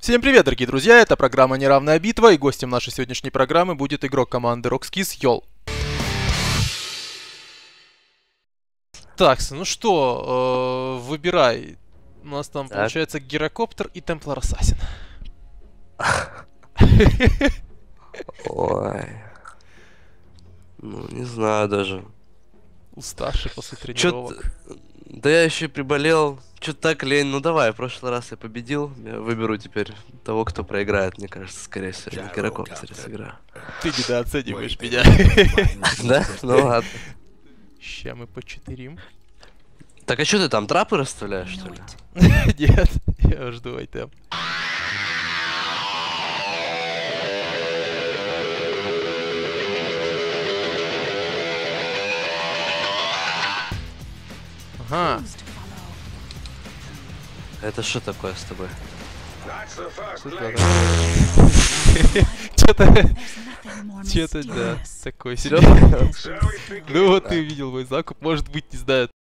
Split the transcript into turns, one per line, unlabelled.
Всем привет, дорогие друзья, это программа «Неравная битва», и гостем нашей сегодняшней программы будет игрок команды Rockskis Йол. Так, ну что, э, выбирай. У нас там
Так.
получается Гирокоптер и Темплар Ассасин.
Ой. Ну, не знаю даже.
Уставший после тренировок.
Да я еще приболел. Чё так лень. Ну давай, в прошлый раз я победил. Я выберу теперь того, кто проиграет, мне кажется, скорее всего. Я игроком, кстати, сыграю.
Ты недооцениваешь меня.
Да? Ну ладно.
Ща мы почетырим.
Так а что ты там трапы расставляешь, что ли?
Нет, я жду айтем. Ага,
Это что такое с тобой?
что-то, что-то, да, такой себе. Ну вот ты увидел мой закуп, может быть, не знаю,